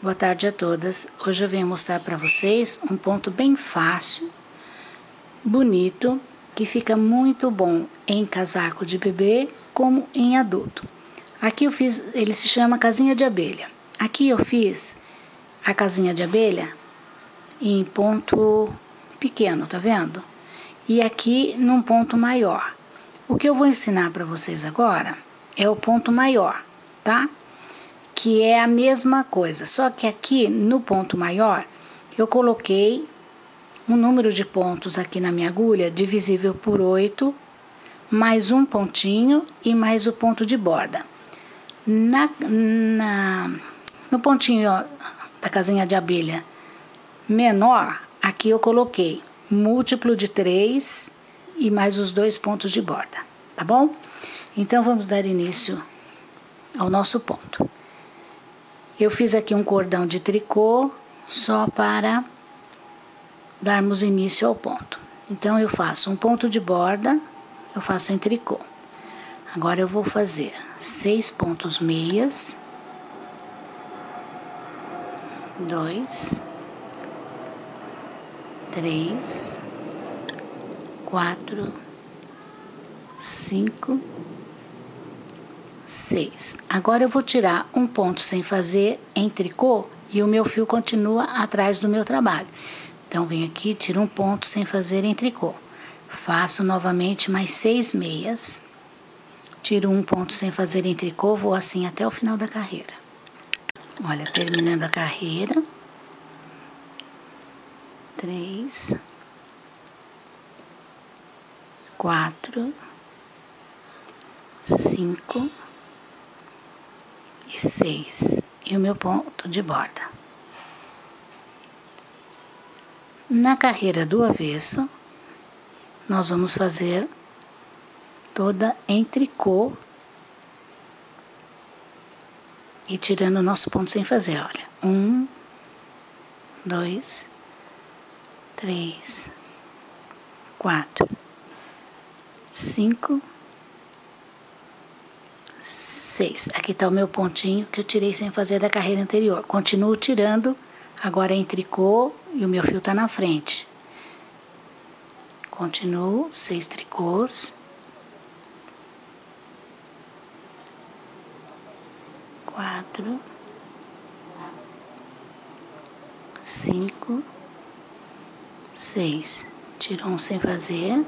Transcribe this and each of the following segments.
Boa tarde a todas. Hoje eu venho mostrar para vocês um ponto bem fácil, bonito, que fica muito bom em casaco de bebê como em adulto. Aqui eu fiz, ele se chama casinha de abelha. Aqui eu fiz a casinha de abelha em ponto pequeno, tá vendo? E aqui num ponto maior. O que eu vou ensinar para vocês agora é o ponto maior, tá? Que é a mesma coisa, só que aqui no ponto maior eu coloquei um número de pontos aqui na minha agulha divisível por 8, mais um pontinho e mais o ponto de borda. Na, na, no pontinho da casinha de abelha menor, aqui eu coloquei múltiplo de 3 e mais os dois pontos de borda, tá bom? Então vamos dar início ao nosso ponto. Eu fiz aqui um cordão de tricô só para darmos início ao ponto. Então eu faço um ponto de borda, eu faço em tricô. Agora eu vou fazer seis pontos meias, dois, três, quatro, cinco 6. Agora eu vou tirar um ponto sem fazer em tricô e o meu fio continua atrás do meu trabalho. Então, venho aqui, tiro um ponto sem fazer em tricô. Faço novamente mais seis meias. Tiro um ponto sem fazer em tricô, vou assim até o final da carreira. Olha, terminando a carreira. Três. Quatro. Cinco e seis e o meu ponto de borda. Na carreira do avesso, nós vamos fazer toda em tricô e tirando o nosso ponto sem fazer, olha. Um, dois, três, quatro, cinco, 6. Aqui está o meu pontinho que eu tirei sem fazer da carreira anterior. Continuo tirando, agora em tricô e o meu fio está na frente. Continuo, seis tricôs. Quatro. Cinco. Seis. Tiro um sem fazer.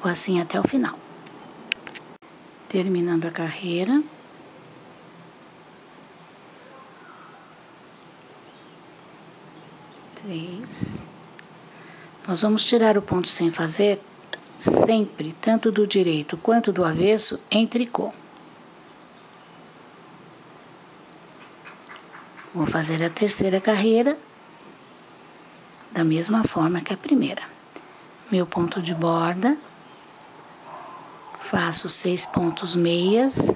Vou assim até o final terminando a carreira. Três. Nós vamos tirar o ponto sem fazer sempre, tanto do direito quanto do avesso, em tricô. Vou fazer a terceira carreira da mesma forma que a primeira. Meu ponto de borda faço seis pontos meias,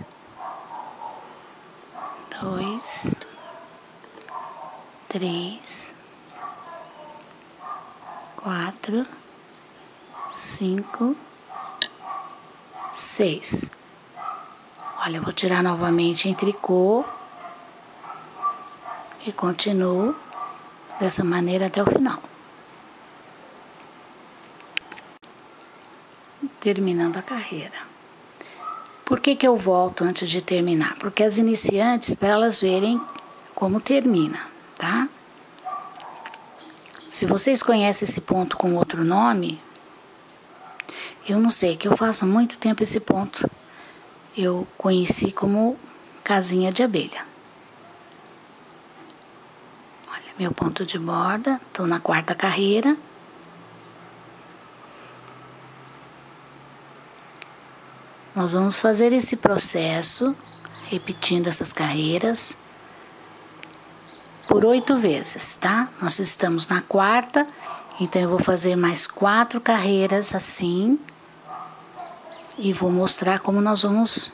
dois, três, quatro, cinco, seis. Olha, eu vou tirar novamente em tricô e continuo dessa maneira até o final. Terminando a carreira. Por que, que eu volto antes de terminar? Porque as iniciantes, para elas verem como termina, tá? Se vocês conhecem esse ponto com outro nome, eu não sei, que eu faço muito tempo esse ponto. Eu conheci como casinha de abelha. Olha, meu ponto de borda, estou na quarta carreira. Nós vamos fazer esse processo, repetindo essas carreiras, por oito vezes, tá? Nós estamos na quarta, então eu vou fazer mais quatro carreiras assim e vou mostrar como nós vamos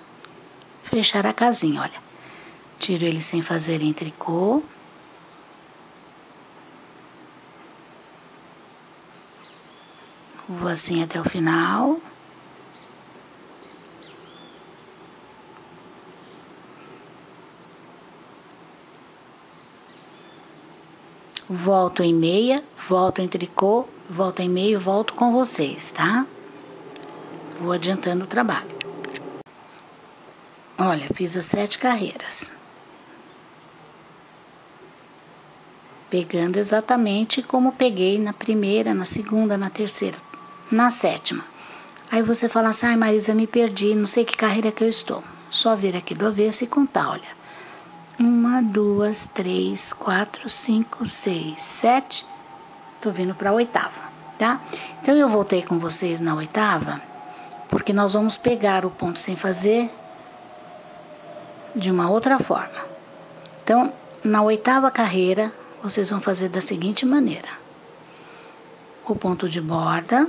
fechar a casinha, olha. Tiro ele sem fazer em tricô. Vou assim até o final. Volto em meia, volto em tricô, volto em meio, volto com vocês, tá? Vou adiantando o trabalho. Olha, fiz as sete carreiras. Pegando exatamente como peguei na primeira, na segunda, na terceira, na sétima. Aí você fala assim, ai Marisa, me perdi, não sei que carreira que eu estou. Só vir aqui do avesso e contar, olha. Uma, duas, três, quatro, cinco, seis, sete. Tô vindo para a oitava, tá? Então eu voltei com vocês na oitava, porque nós vamos pegar o ponto sem fazer de uma outra forma. Então, na oitava carreira, vocês vão fazer da seguinte maneira: o ponto de borda,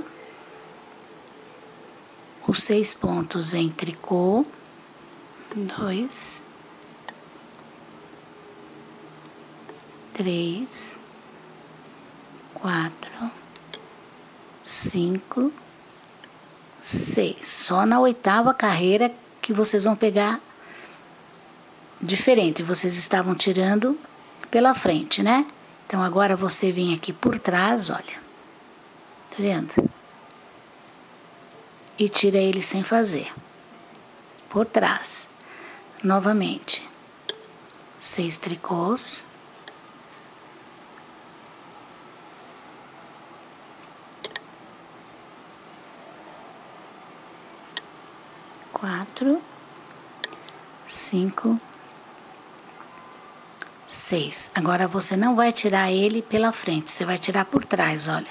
os seis pontos em tricô, dois, três, quatro, cinco, seis. Só na oitava carreira que vocês vão pegar diferente. Vocês estavam tirando pela frente, né? Então agora você vem aqui por trás, olha. Tá vendo? E tira ele sem fazer. Por trás. Novamente. Seis tricôs. Quatro, cinco, seis. Agora você não vai tirar ele pela frente, você vai tirar por trás, olha.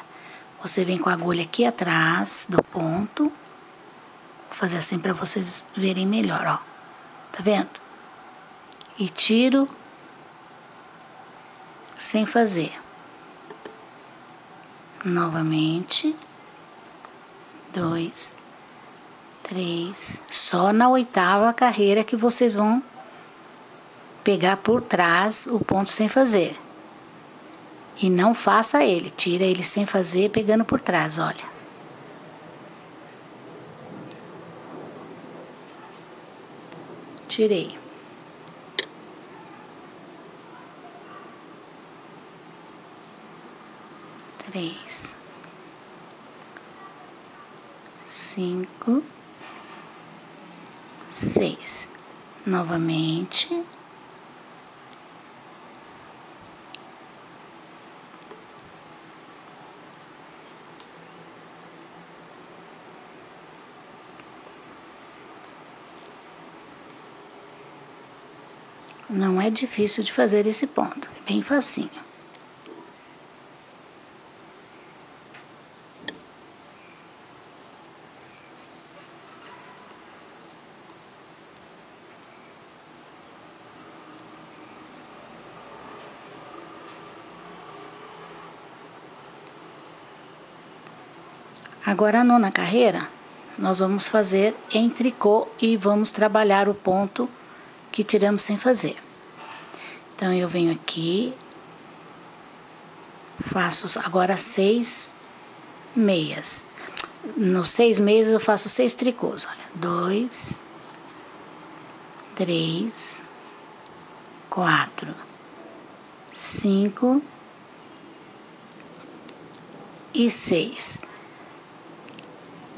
Você vem com a agulha aqui atrás do ponto. Vou fazer assim para vocês verem melhor, ó. Tá vendo? E tiro sem fazer. Novamente. Dois, três. Só na oitava carreira que vocês vão pegar por trás o ponto sem fazer. E não faça ele, tira ele sem fazer, pegando por trás, olha. Tirei. Três. Cinco. Seis. Novamente. Não é difícil de fazer esse ponto, é bem facinho. Agora a nona carreira, nós vamos fazer em tricô e vamos trabalhar o ponto que tiramos sem fazer. Então, eu venho aqui, faço agora seis meias. Nos seis meses eu faço seis tricôs, olha, dois, três, quatro, cinco e seis.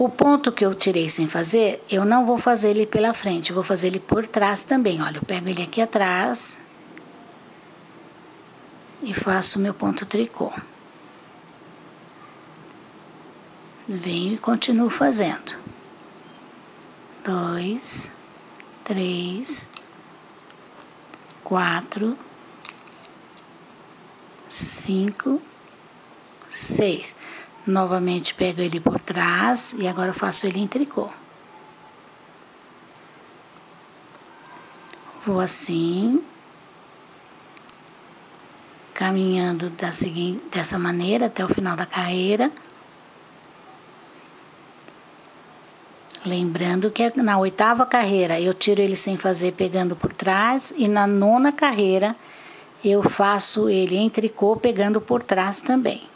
O ponto que eu tirei sem fazer, eu não vou fazer ele pela frente, eu vou fazer ele por trás também. Olha, eu pego ele aqui atrás e faço o meu ponto tricô. Venho e continuo fazendo. Dois, três, quatro, cinco, seis. Novamente pego ele por trás e agora faço ele em tricô. Vou assim, caminhando da seguinte, dessa maneira até o final da carreira. Lembrando que na oitava carreira eu tiro ele sem fazer pegando por trás e na nona carreira eu faço ele em tricô pegando por trás também.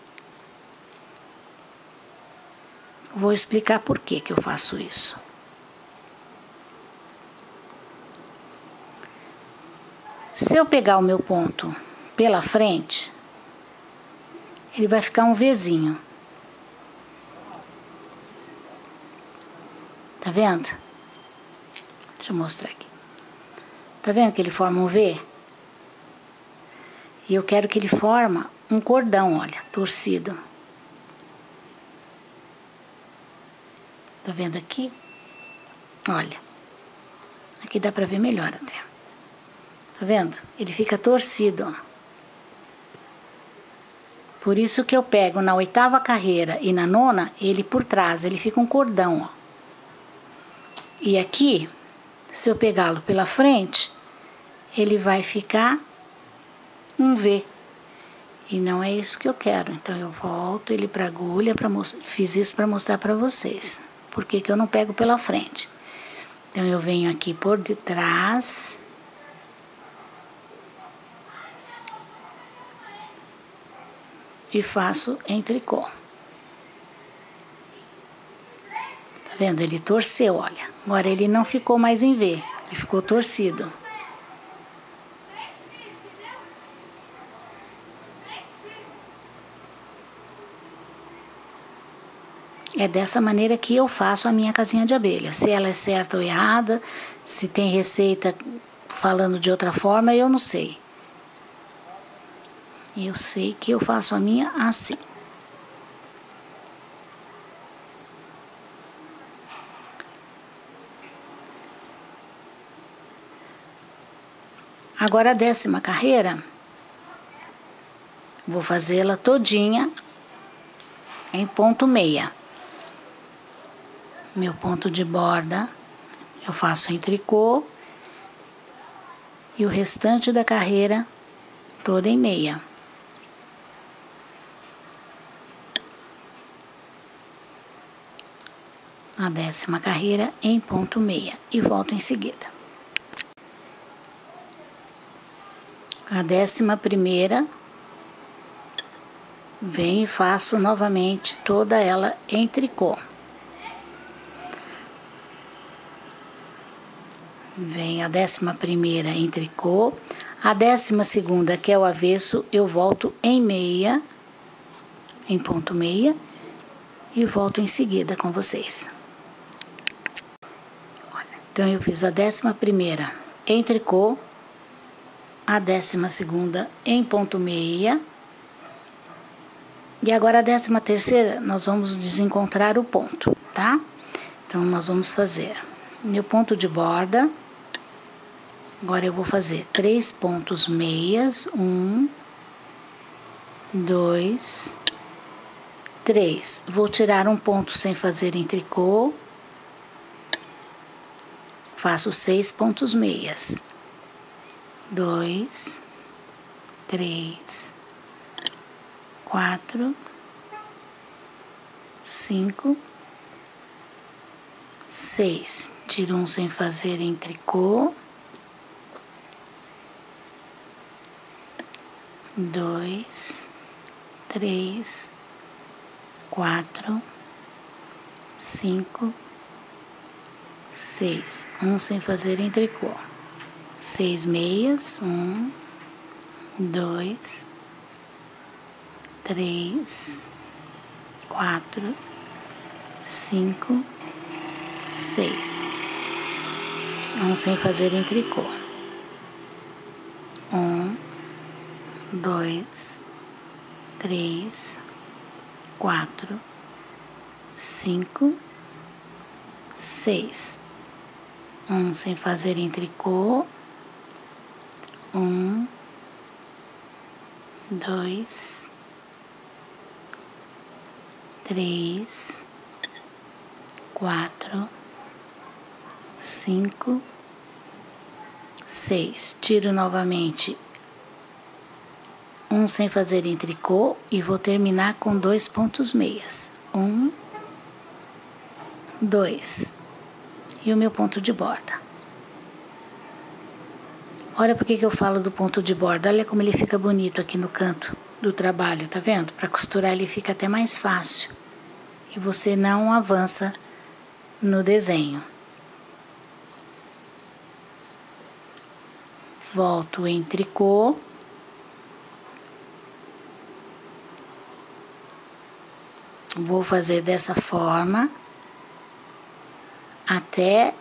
Vou explicar por que, que eu faço isso. Se eu pegar o meu ponto pela frente, ele vai ficar um Vzinho. Tá vendo? Deixa eu mostrar aqui. Tá vendo que ele forma um V? E eu quero que ele forma um cordão, olha, torcido. Tá vendo aqui? Olha. Aqui dá pra ver melhor até. Tá vendo? Ele fica torcido, ó. Por isso que eu pego na oitava carreira e na nona, ele por trás, ele fica um cordão, ó. E aqui, se eu pegá-lo pela frente, ele vai ficar um V. E não é isso que eu quero. Então eu volto ele para agulha para fiz isso para mostrar para vocês. Por que, que eu não pego pela frente? Então eu venho aqui por detrás. E faço em tricô. Tá vendo? Ele torceu, olha. Agora ele não ficou mais em V, ele ficou torcido. É dessa maneira que eu faço a minha casinha de abelha. Se ela é certa ou errada, se tem receita falando de outra forma, eu não sei. Eu sei que eu faço a minha assim. Agora a décima carreira, vou fazê-la todinha em ponto meia meu ponto de borda eu faço em tricô e o restante da carreira toda em meia. A décima carreira em ponto meia e volto em seguida. A décima primeira venho e faço novamente toda ela em tricô. Vem a décima primeira em tricô. A décima segunda, que é o avesso, eu volto em meia, em ponto meia, e volto em seguida com vocês. Então, eu fiz a décima primeira em tricô, a décima segunda em ponto meia, e agora a décima terceira, nós vamos desencontrar o ponto, tá? Então, nós vamos fazer meu ponto de borda, Agora eu vou fazer três pontos meias, um, dois, três. Vou tirar um ponto sem fazer em tricô. Faço seis pontos meias. Dois, três, quatro, cinco, seis. Tiro um sem fazer em tricô. Dois, três, quatro, cinco, seis. Um sem fazer em tricô. Seis meias. Um, dois, três, quatro, cinco, seis. Um sem fazer em tricô. Um, dois, três, quatro, cinco, seis. Um sem fazer em tricô. Um, dois, três, quatro, cinco, seis. Tiro novamente um sem fazer em tricô e vou terminar com dois pontos meias. Um, dois. E o meu ponto de borda. Olha por que eu falo do ponto de borda. Olha como ele fica bonito aqui no canto do trabalho, tá vendo? Para costurar ele fica até mais fácil. E você não avança no desenho. Volto em tricô Vou fazer dessa forma até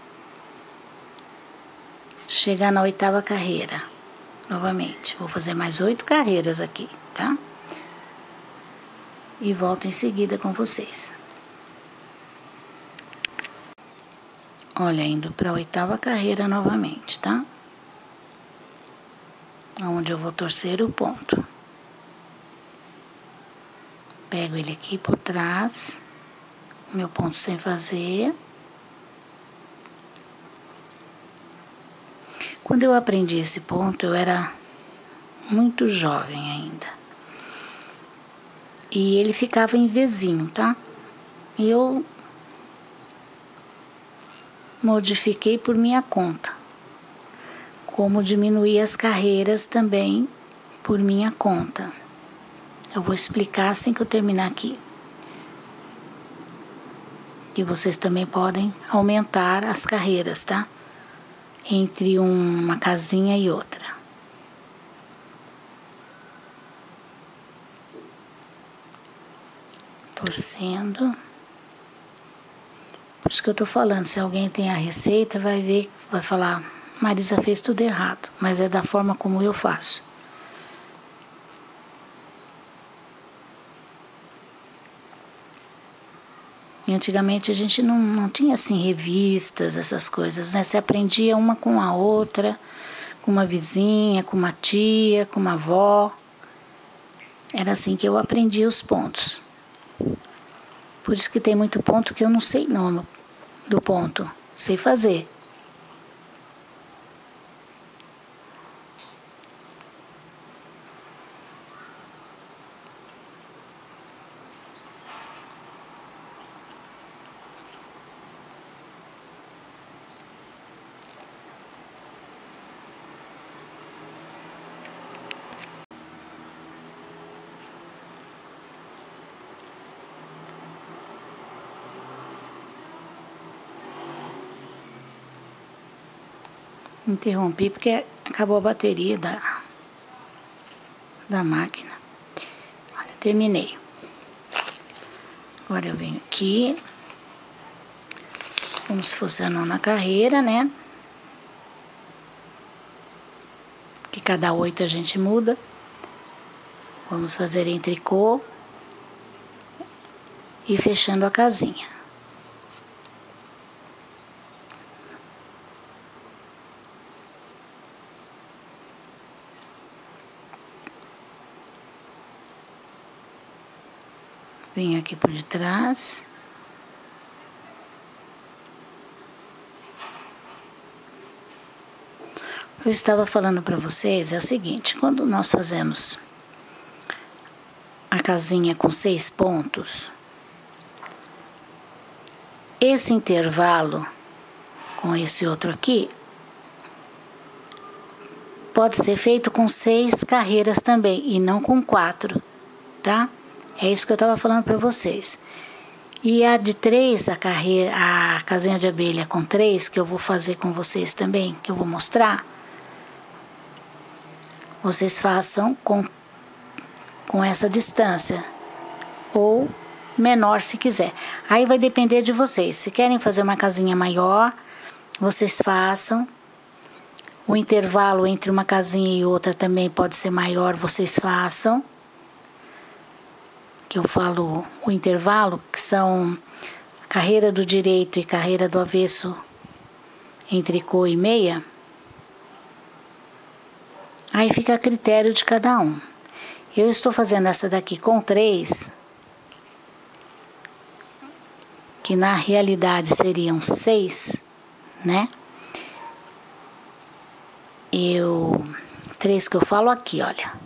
chegar na oitava carreira. Novamente, vou fazer mais oito carreiras aqui, tá? E volto em seguida com vocês. Olha, indo para a oitava carreira novamente, tá? Onde eu vou torcer o ponto. Pego ele aqui por trás, meu ponto sem fazer. Quando eu aprendi esse ponto, eu era muito jovem ainda. E ele ficava em vizinho, tá? E eu modifiquei por minha conta. Como diminuir as carreiras também por minha conta. Eu vou explicar assim que eu terminar aqui. E vocês também podem aumentar as carreiras, tá? Entre uma casinha e outra. Torcendo. Por isso que eu tô falando, se alguém tem a receita, vai ver, vai falar, Marisa fez tudo errado, mas é da forma como eu faço. E antigamente a gente não, não tinha assim revistas, essas coisas, né? Você aprendia uma com a outra, com uma vizinha, com uma tia, com uma avó. Era assim que eu aprendia os pontos. Por isso que tem muito ponto que eu não sei nome do ponto, sei fazer. Interrompi porque acabou a bateria da, da máquina. Olha, terminei. Agora eu venho aqui, fosse a nona carreira, né? Que cada oito a gente muda. Vamos fazer em tricô e fechando a casinha. Venho aqui por detrás. O que eu estava falando para vocês é o seguinte: quando nós fazemos a casinha com seis pontos, esse intervalo com esse outro aqui pode ser feito com seis carreiras também e não com quatro, tá? É isso que eu estava falando para vocês. E a de três, a carreira, a casinha de abelha com três, que eu vou fazer com vocês também, que eu vou mostrar, vocês façam com, com essa distância ou menor se quiser. Aí vai depender de vocês. Se querem fazer uma casinha maior, vocês façam. O intervalo entre uma casinha e outra também pode ser maior, vocês façam que eu falo o intervalo, que são carreira do direito e carreira do avesso em tricô e meia, aí fica a critério de cada um. Eu estou fazendo essa daqui com três, que na realidade seriam seis, né? Eu três que eu falo aqui, olha.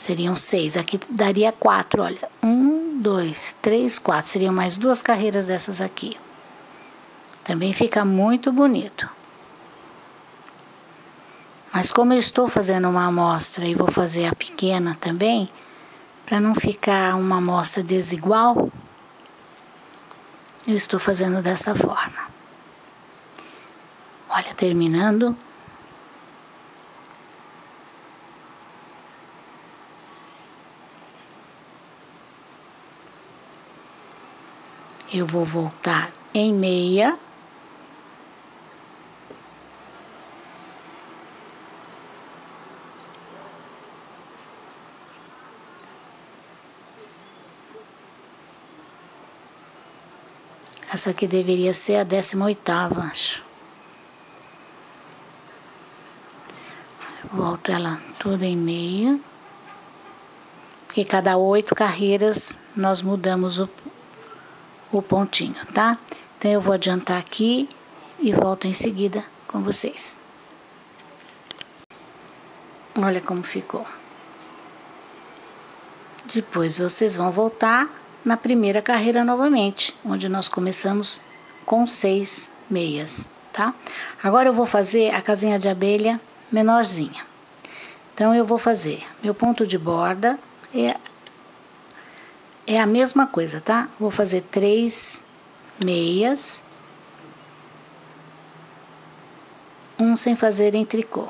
Seriam seis. Aqui daria quatro, olha. Um, dois, três, quatro. Seriam mais duas carreiras dessas aqui. Também fica muito bonito. Mas como eu estou fazendo uma amostra e vou fazer a pequena também, para não ficar uma amostra desigual, eu estou fazendo dessa forma. Olha, terminando. Eu vou voltar em meia. Essa aqui deveria ser a décima oitava, acho. Volto ela toda em meia. Porque cada oito carreiras nós mudamos o, o pontinho, tá? Então eu vou adiantar aqui e volto em seguida com vocês. Olha como ficou. Depois vocês vão voltar na primeira carreira novamente, onde nós começamos com seis meias, tá? Agora eu vou fazer a casinha de abelha menorzinha. Então eu vou fazer meu ponto de borda é é a mesma coisa, tá? Vou fazer três meias, um sem fazer em tricô,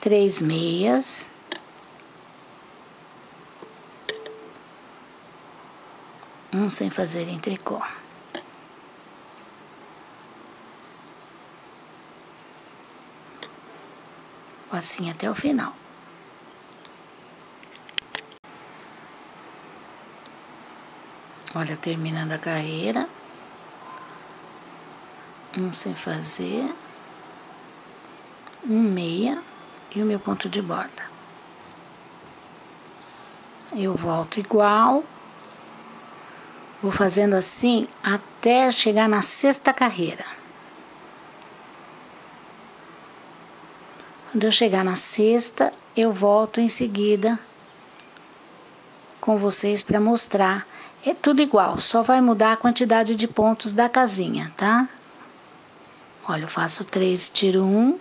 três meias um sem fazer em tricô. Assim até o final. Olha, terminando a carreira. Um sem fazer. Um meia e o meu ponto de borda. Eu volto igual. Vou fazendo assim até chegar na sexta carreira. Quando eu chegar na sexta, eu volto em seguida com vocês para mostrar. É tudo igual, só vai mudar a quantidade de pontos da casinha, tá? Olha, eu faço três, tiro um,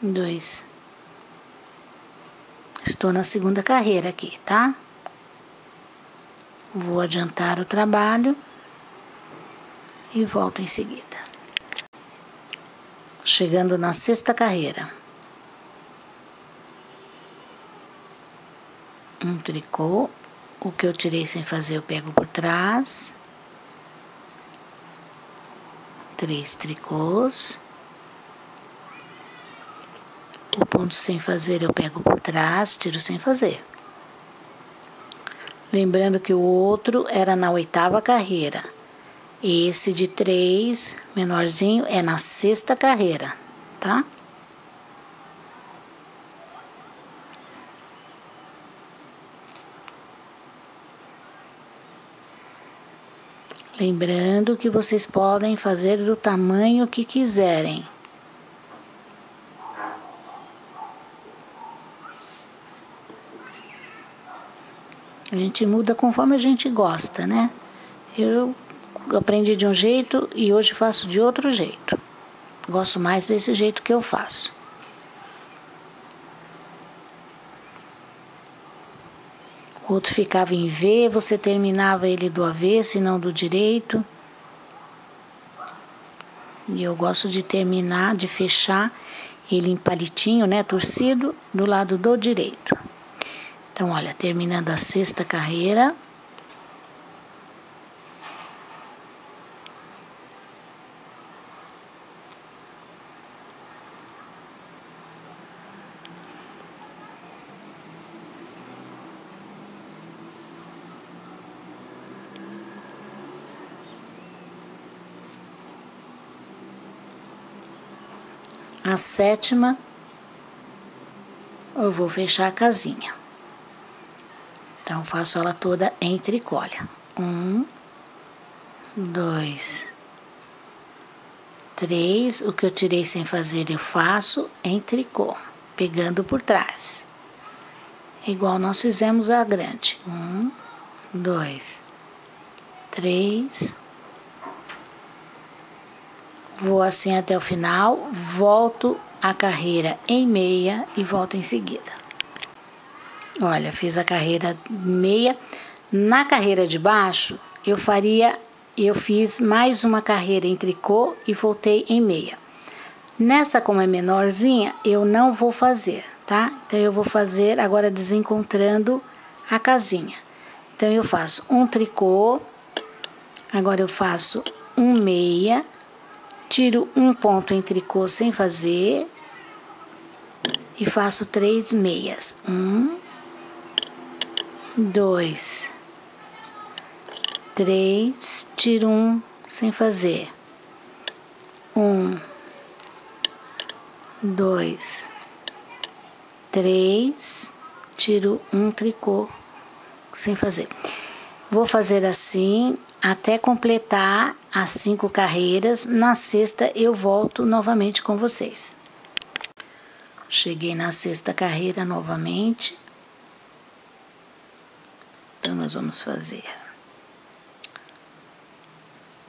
dois. Estou na segunda carreira aqui, tá? Vou adiantar o trabalho e volto em seguida. Chegando na sexta carreira. Um tricô, o que eu tirei sem fazer eu pego por trás. Três tricôs. O ponto sem fazer eu pego por trás, tiro sem fazer. Lembrando que o outro era na oitava carreira. Esse de três, menorzinho, é na sexta carreira, tá? Lembrando que vocês podem fazer do tamanho que quiserem. A gente muda conforme a gente gosta, né? Eu aprendi de um jeito e hoje faço de outro jeito. Gosto mais desse jeito que eu faço. O outro ficava em V, você terminava ele do avesso e não do direito. E eu gosto de terminar, de fechar ele em palitinho, né, torcido, do lado do direito. Então, olha, terminando a sexta carreira. A sétima, eu vou fechar a casinha. Então, faço ela toda em tricolha. Um, dois, três. O que eu tirei sem fazer, eu faço em tricô, pegando por trás. Igual nós fizemos a grande. Um, dois, três. Vou assim até o final, volto a carreira em meia e volto em seguida. Olha, fiz a carreira meia. Na carreira de baixo, eu faria, eu fiz mais uma carreira em tricô e voltei em meia. Nessa, como é menorzinha, eu não vou fazer, tá? Então, eu vou fazer agora desencontrando a casinha. Então eu faço um tricô, agora eu faço um meia, tiro um ponto em tricô sem fazer e faço três meias. Um, dois, três, tiro um sem fazer. Um, dois, três, tiro um tricô sem fazer. Vou fazer assim até completar as cinco carreiras. Na sexta eu volto novamente com vocês. Cheguei na sexta carreira novamente. Então nós vamos fazer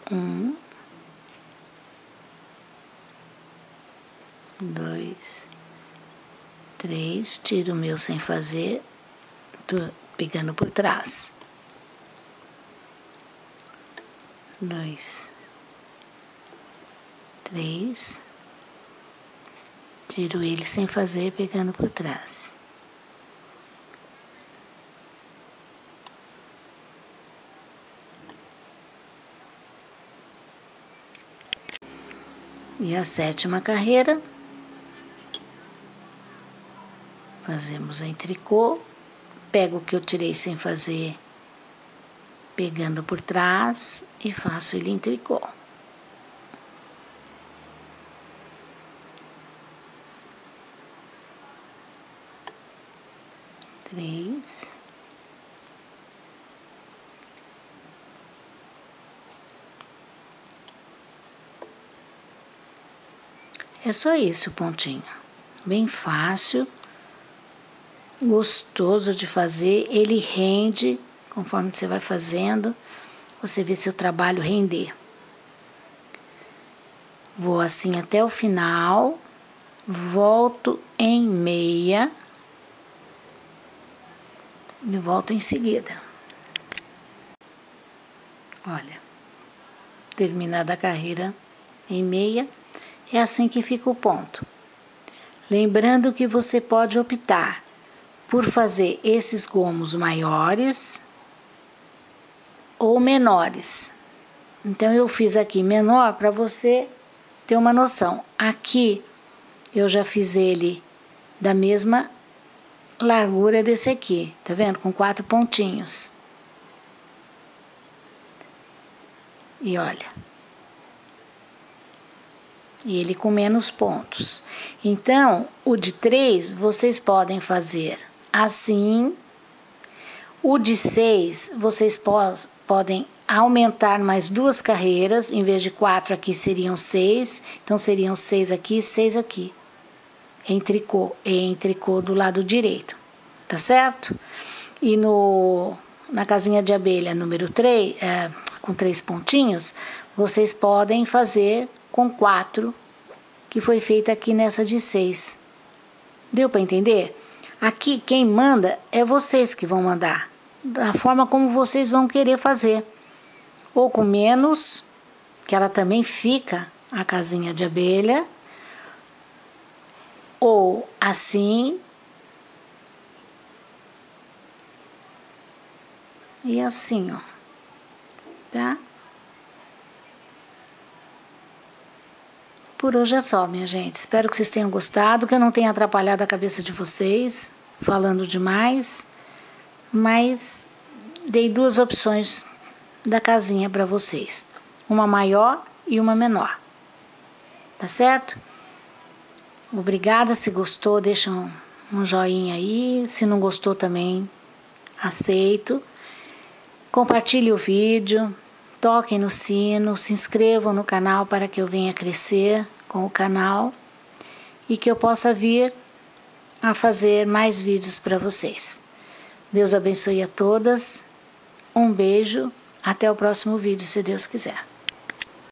um, dois, três, tiro o meu sem fazer, tô pegando por trás. Dois, três, tiro ele sem fazer, pegando por trás. E a sétima carreira, fazemos em tricô, pego o que eu tirei sem fazer, pegando por trás e faço ele em tricô. Três. É só isso, pontinho. Bem fácil, gostoso de fazer. Ele rende conforme você vai fazendo. Você vê seu trabalho render. Vou assim até o final. Volto em meia. E volto em seguida. Olha, terminada a carreira em meia é assim que fica o ponto. Lembrando que você pode optar por fazer esses gomos maiores ou menores. Então eu fiz aqui menor para você ter uma noção. Aqui eu já fiz ele da mesma largura desse aqui, tá vendo? Com quatro pontinhos. E olha, e ele com menos pontos. Então, o de 3 vocês podem fazer assim. O de 6 vocês po podem aumentar mais duas carreiras, em vez de quatro aqui seriam seis, então seriam seis aqui e seis aqui. Em tricô, em tricô do lado direito, tá certo? E no, na casinha de abelha número 3, é, com três pontinhos, vocês podem fazer com quatro, que foi feita aqui nessa de seis. Deu para entender? Aqui quem manda é vocês que vão mandar, da forma como vocês vão querer fazer. Ou com menos, que ela também fica a casinha de abelha, ou assim, e assim, ó, tá? Por hoje é só, minha gente. Espero que vocês tenham gostado, que eu não tenha atrapalhado a cabeça de vocês falando demais, mas dei duas opções da casinha para vocês, uma maior e uma menor. Tá certo? Obrigada, se gostou, deixa um, um joinha aí, se não gostou também, aceito. Compartilhe o vídeo, toquem no sino, se inscrevam no canal para que eu venha crescer com o canal e que eu possa vir a fazer mais vídeos para vocês. Deus abençoe a todas. Um beijo. Até o próximo vídeo, se Deus quiser.